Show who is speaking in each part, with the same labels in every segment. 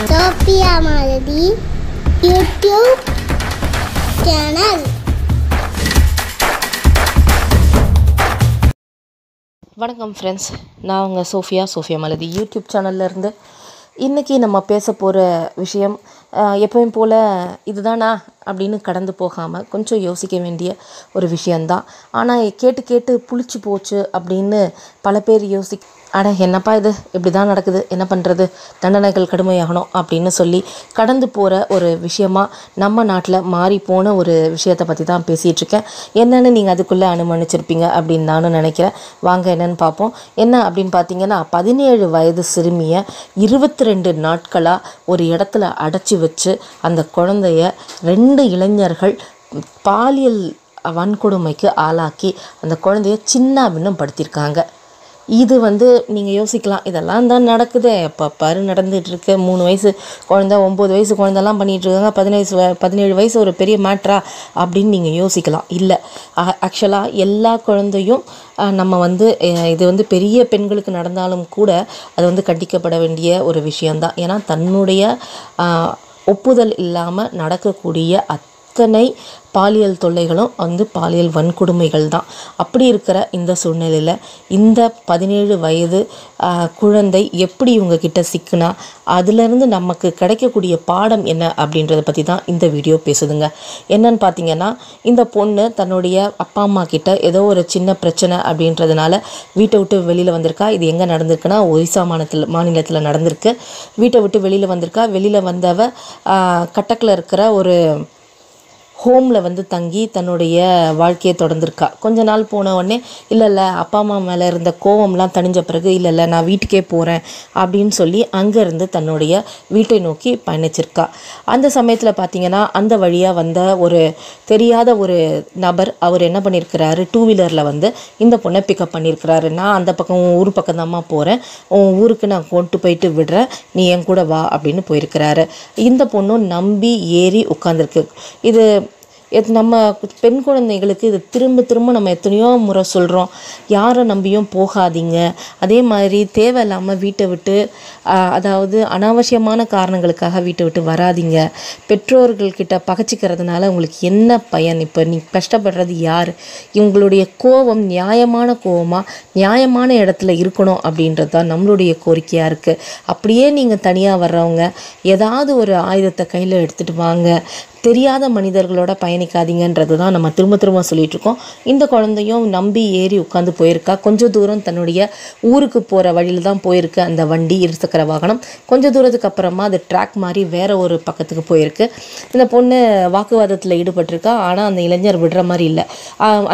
Speaker 1: Sophia Malathi YouTube channel
Speaker 2: வணக்கம் friends நான் உங்கள் சோஃபியா சோஃபியா மலதி யூடியூப் சேனல்லேருந்து இன்றைக்கி நம்ம பேச போகிற விஷயம் எப்பவும் போல் இதுதானா அப்படின்னு கடந்து போகாமல் கொஞ்சம் யோசிக்க வேண்டிய ஒரு விஷயந்தான் ஆனால் கேட்டு கேட்டு புளிச்சு போச்சு அப்படின்னு பல பேர் யோசி அட என்னப்பா இது? இப்படி தான் நடக்குது. என்ன பண்ணுறது தண்டனைகள் கடுமையாகணும் அப்படின்னு சொல்லி கடந்து போகிற ஒரு விஷயமா நம்ம நாட்டில் மாறி போன ஒரு விஷயத்தை பற்றி தான் பேசிகிட்டு இருக்கேன் நீங்கள் அதுக்குள்ளே அனுமானிச்சிருப்பீங்க அப்படின்னு நானும் நினைக்கிறேன். வாங்க என்னன்னு பார்ப்போம். என்ன அப்படின்னு பார்த்தீங்கன்னா பதினேழு வயது சிறுமியை இருபத்தி ரெண்டு நாட்களாக ஒரு இடத்துல அடைச்சி வச்சு அந்த குழந்தைய ரெண்டு இளைஞர்கள் பாலியல் வன்கொடுமைக்கு ஆளாக்கி அந்த குழந்தைய சின்ன படுத்தியிருக்காங்க இது வந்து நீங்கள் யோசிக்கலாம் இதெல்லாம் தான் நடக்குது. எப்போ பாரு நடந்துகிட்ருக்கு மூணு வயசு குழந்த ஒம்பது வயசு குழந்தெல்லாம் பண்ணிகிட்ருக்காங்க இருக்காங்க பதினேழு பதினேழு வயசு ஒரு பெரிய மேட்ரா அப்படின்னு நீங்கள் யோசிக்கலாம். இல்லை ஆக்சுவலாக எல்லா குழந்தையும் நம்ம வந்து இது வந்து பெரிய பெண்களுக்கு நடந்தாலும் கூட அது வந்து கண்டிக்கப்பட வேண்டிய ஒரு விஷயந்தான் ஏன்னா தன்னுடைய ஒப்புதல் இல்லாமல் நடக்கக்கூடிய அத்தனை பாலியல் தொல்லைகளும் வந்து பாலியல் வன்கொடுமைகள் தான். அப்படி இருக்கிற இந்த சூழ்நிலையில் இந்த பதினேழு வயது குழந்தை எப்படி இவங்க கிட்ட சிக்குனா அதுலேருந்து நமக்கு கிடைக்கக்கூடிய பாடம் என்ன அப்படின்றத பற்றி தான் இந்த வீடியோ பேசுதுங்க. என்னன்னு பார்த்தீங்கன்னா இந்த பொண்ணு தன்னுடைய அப்பா அம்மா கிட்ட ஏதோ ஒரு சின்ன பிரச்சனை அப்படின்றதுனால வீட்டை விட்டு வெளியில் வந்திருக்கா. இது எங்கே நடந்திருக்குன்னா ஒரிசா மாநிலத்தில் மாநிலத்தில் நடந்திருக்கு. வீட்டை விட்டு வெளியில் வந்திருக்கா. வெளியில் வந்தவ கட்டக்கில் இருக்கிற ஒரு ஹோமில் வந்து தங்கி தன்னுடைய வாழ்க்கையை தொடர்ந்துருக்கா. கொஞ்ச நாள் போன உடனே இல்லை இல்லை அப்பா அம்மா மேலே இருந்த கோவம்லாம் தணிஞ்ச பிறகு இல்லை இல்லை நான் வீட்டுக்கே போகிறேன் அப்படின்னு சொல்லி அங்கேருந்து தன்னுடைய வீட்டை நோக்கி பயணிச்சிருக்கா. அந்த சமயத்தில் பார்த்தீங்கன்னா அந்த வழியாக வந்த ஒரு தெரியாத ஒரு நபர் அவர் என்ன பண்ணியிருக்கிறாரு டூ வீலரில் வந்து இந்த பொண்ணை பிக்கப் பண்ணியிருக்கிறாரு நான் அந்த பக்கம் உன் ஊர் பக்கம்தாம்மா போகிறேன் உன் ஊருக்கு நான் கொண்டு போயிட்டு விடுறேன். நீ என் கூட வா அப்படின்னு போயிருக்கிறாரு. இந்த பொண்ணும் நம்பி ஏறி உட்காந்துருக்கு இது எத் நம்ம பெண் குழந்தைகளுக்கு இது திரும்ப திரும்ப நம்ம எத்தனையோ முறை சொல்கிறோம் யாரை நம்பியும் போகாதீங்க. அதே மாதிரி தேவையில்லாமல் வீட்டை விட்டு அதாவது அனாவசியமான காரணங்களுக்காக வீட்டை விட்டு வராதீங்க. பெற்றோர்கள்கிட்ட பகச்சிக்கிறதுனால உங்களுக்கு என்ன பயன்? இப்போ நீ கஷ்டப்படுறது யார்? இவங்களுடைய கோபம் நியாயமான கோபமாக நியாயமான இடத்துல இருக்கணும் அப்படின்றது தான் நம்மளுடைய கோரிக்கையாக இருக்குது அப்படியே நீங்கள் தனியாக வர்றவங்க ஏதாவது ஒரு ஆயுதத்தை கையில் எடுத்துகிட்டு வாங்க. தெரியாத மனிதர்களோட பயணிக்காதீங்கன்றது தான் நம்ம திரும்ப திரும்ப சொல்லிட்டு இருக்கோம் இந்த குழந்தையும் நம்பி ஏறி உட்காந்து போயிருக்கா. கொஞ்சம் தூரம் தன்னுடைய ஊருக்கு போகிற வழியில் தான் போயிருக்கு அந்த வண்டி இருசக்கர வாகனம். கொஞ்சம் தூரத்துக்கு அப்புறமா அது ட்ராக் மாதிரி வேற ஒரு பக்கத்துக்கு போயிருக்கு. இந்த பொண்ணு வாக்குவாதத்தில் ஈடுபட்டிருக்கா. ஆனால் அந்த இளைஞர் விடுற மாதிரி இல்லை.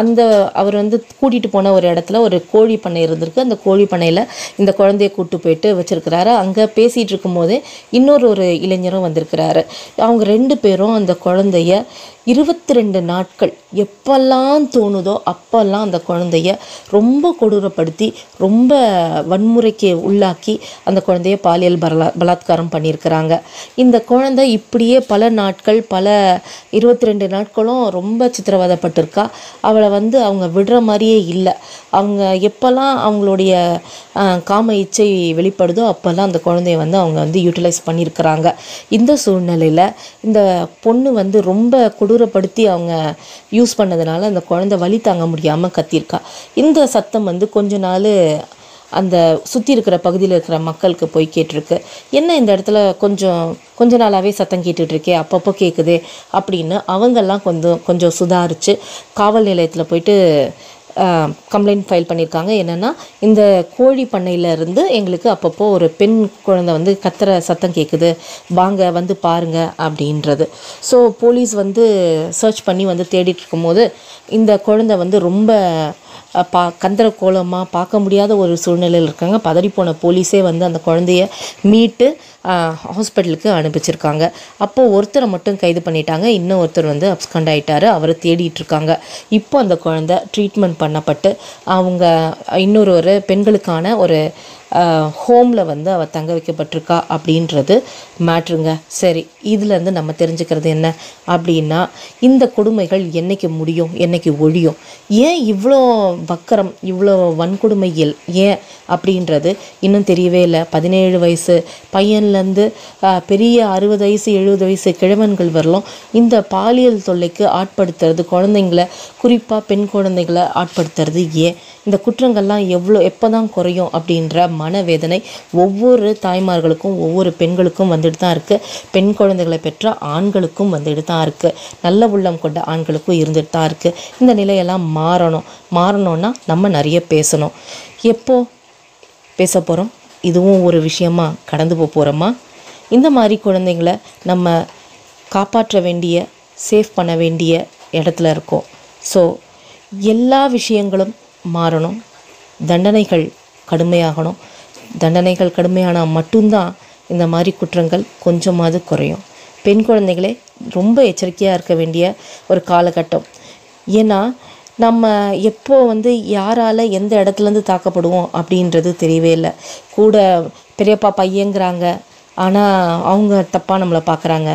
Speaker 2: அந்த அவர் வந்து கூட்டிகிட்டு போன ஒரு இடத்துல ஒரு கோழி பண்ணை இருந்திருக்கு. அந்த கோழி பண்ணையில் இந்த குழந்தைய கூப்பிட்டு போயிட்டு வச்சிருக்கிறாரு. அங்கே பேசிகிட்டு இருக்கும்போதே இன்னொரு ஒரு இளைஞரும் வந்திருக்கிறாரு. அவங்க ரெண்டு பேரும் அந்த குழந்தைய இருபத்தி ரெண்டு நாட்கள் எப்பெல்லாம் தோணுதோ அப்போல்லாம் அந்த குழந்தைய ரொம்ப கொடூரப்படுத்தி ரொம்ப வன்முறைக்கு உள்ளாக்கி அந்த குழந்தைய பாலியல் பலா பலாத்காரம் பண்ணியிருக்கிறாங்க. இந்த குழந்தை இப்படியே பல நாட்கள் பல இருபத்தி ரெண்டு நாட்களும் ரொம்ப சித்திரவதப்பட்டிருக்கா. அவளை வந்து அவங்க விடுற மாதிரியே இல்லை. அவங்க எப்போல்லாம் அவங்களுடைய காம இச்சை வெளிப்படுதோ அப்போல்லாம் அந்த குழந்தைய வந்து அவங்க வந்து யூட்டிலைஸ் பண்ணியிருக்கிறாங்க. இந்த சூழ்நிலையில் இந்த பொண்ணு வந்து ரொம்ப கொடு கொடூரப்படுத்தி அவங்க யூஸ் பண்ணதுனால அந்த குழந்தை வலி தாங்க முடியாமல் கத்தியிருக்கா. இந்த சத்தம் வந்து கொஞ்ச நாள் அந்த சுற்றி இருக்கிற பகுதியில் இருக்கிற மக்களுக்கு போய் கேட்டிருக்கு. என்ன இந்த இடத்துல கொஞ்சம் கொஞ்ச நாளாகவே சத்தம் கேட்டுட்ருக்கே அப்பப்போ கேட்குது அப்படின்னு அவங்கெல்லாம் கொஞ்சம் கொஞ்சம் சுதாரித்து காவல் நிலையத்தில் போயிட்டு கம்ப்ளைண்ட் ஃபைல் பண்ணியிருக்காங்க என்னென்னா இந்த கோழி பண்ணையிலேருந்து எங்களுக்கு அப்பப்போ ஒரு பெண் குழந்தை வந்து கத்துற சத்தம் கேட்குது வாங்க வந்து பாருங்க அப்படின்றது. ஸோ போலீஸ் வந்து சர்ச் பண்ணி வந்து தேடிட்டு இருக்கும்போது இந்த குழந்தை வந்து ரொம்ப பா கந்தர கோலமாக பார்க்க முடியாத ஒரு சூழ்நிலையில் இருக்காங்க. பதறிப்போன போலீஸே வந்து அந்த குழந்தைய மீட்டு ஹாஸ்பிட்டலுக்கு அனுப்பிச்சிருக்காங்க. அப்போது ஒருத்தரை மட்டும் கைது பண்ணிட்டாங்க. இன்னும் ஒருத்தர் வந்து அப்ஸ்கண்ட் ஆகிட்டாரு அவரை தேடிட்டு இருக்காங்க இப்போ அந்த குழந்தை ட்ரீட்மெண்ட் பண்ணப்பட்டு அவங்க இன்னொரு ஒரு பெண்களுக்கான ஒரு ஹோமில் வந்து அவள் தங்க வைக்கப்பட்டிருக்கா அப்படின்றது மேட்ருங்க. சரி இதுலேருந்து நம்ம தெரிஞ்சுக்கிறது என்ன? அப்படின்னா இந்த கொடுமைகள் என்றைக்கு முடியும் என்னைக்கு ஒழியும்? ஏன் இவ்வளோ வக்கரம் இவ்வளோ வன்கொடுமைகள் ஏன் அப்படின்றது இன்னும் தெரியவே இல்லை. பதினேழு வயசு பையன்லேருந்து பெரிய அறுபது வயசு எழுபது வயசு கிழவன்கள் வரலாம் இந்த பாலியல் தொல்லைக்கு ஆட்படுத்துறது குழந்தைங்கள குறிப்பாக பெண் குழந்தைகளை ஆட்படுத்துறது ஏன்? இந்த குற்றங்கள்லாம் எவ்வளோ எப்போ தான் குறையும் அப்படின்ற மனவேதனை ஒவ்வொரு தாய்மார்களுக்கும் ஒவ்வொரு பெண்களுக்கும் வந்துட்டு தான் இருக்குது பெண் குழந்தைகளை பெற்ற ஆண்களுக்கும் வந்துட்டு தான் இருக்குது நல்ல உள்ளம் கொண்ட ஆண்களுக்கும் இருந்துட்டு தான் இருக்குது இந்த நிலையெல்லாம் மாறணும். மாறணும்னா நம்ம நிறைய பேசணும். எப்போ பேச போகிறோம் இதுவும் ஒரு விஷயமா கடந்து போக போகிறோமா இந்த மாதிரி குழந்தைங்கள நம்ம காப்பாற்ற வேண்டிய சேஃப் பண்ண வேண்டிய இடத்துல இருக்கோம். ஸோ எல்லா விஷயங்களும் மாறணும். தண்டனைகள் கடுமையாகணும். தண்டனைகள் கடுமையானால் மட்டும்தான் இந்த மாதிரி குற்றங்கள் கொஞ்சமாவது குறையும். பெண் குழந்தைகளே ரொம்ப எச்சரிக்கையாக இருக்க வேண்டிய ஒரு காலகட்டம். ஏன்னா நம்ம எப்போ வந்து யாரால் எந்த இடத்துலேருந்து தாக்கப்படுவோம் அப்படின்றது தெரியவே இல்லை. கூட பெரியப்பா பையங்கிறாங்க. ஆனால் அவங்க தப்பாக நம்மளை பார்க்குறாங்க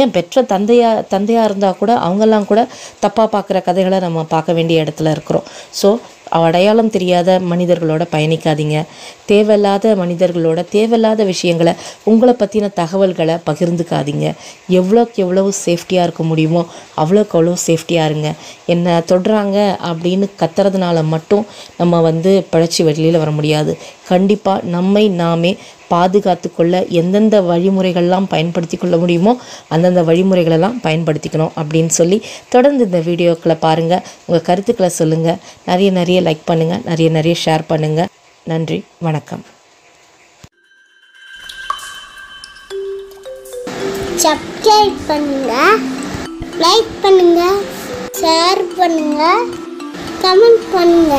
Speaker 2: ஏன் பெற்ற தந்தையாக தந்தையாக இருந்தால் கூட அவங்கெல்லாம் கூட தப்பாக பார்க்குற கதைகளை நம்ம பார்க்க வேண்டிய இடத்துல இருக்கிறோம். ஸோ அடையாளம் தெரியாத மனிதர்களோட பயணிக்காதீங்க. தேவையில்லாத மனிதர்களோட தேவையில்லாத விஷயங்களை உங்களை பற்றின தகவல்களை பகிர்ந்துக்காதீங்க. எவ்வளோக்கு எவ்வளவு சேஃப்டியாக இருக்க முடியுமோ அவ்வளோக்கு அவ்வளோ சேஃப்டியாக இருங்க. என்னை தொடுறாங்க அப்படின்னு கத்துறதுனால மட்டும் நம்ம வந்து பிழைச்சி வெளியில் வர முடியாது. கண்டிப்பாக நம்மை நாமே பாதுகாத்து கொள்ள எந்தெந்த வழிமுறைகள்லாம் பயன்படுத்தி கொள்ள முடியுமோ அந்தந்த வழிமுறைகளெல்லாம் பயன்படுத்திக்கணும் அப்படின்னு சொல்லி தொடர்ந்து இந்த வீடியோக்களை பாருங்கள் உங்கள் கருத்துக்களை சொல்லுங்கள் நிறைய நிறைய லைக் பண்ணுங்கள் நிறைய நிறைய ஷேர் பண்ணுங்கள் நன்றி. வணக்கம்.
Speaker 1: சப்ஸ்கிரைப் பண்ணுங்க. லைக் பண்ணுங்க. ஷேர் பண்ணுங்க. கமெண்ட் பண்ணுங்க.